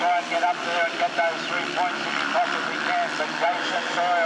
Try and get up there and get those three points if he possibly can. But Jason Doyle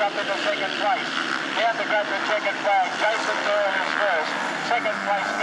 up into second place. Down to grab the second flag. Jason Doyle is first. Second place